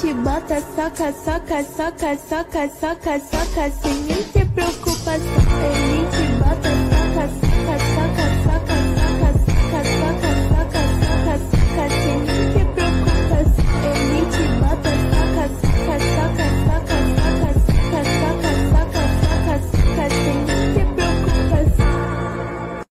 te bota, soca, soca, soca, soca, soca, soca, sem nem se preocupar.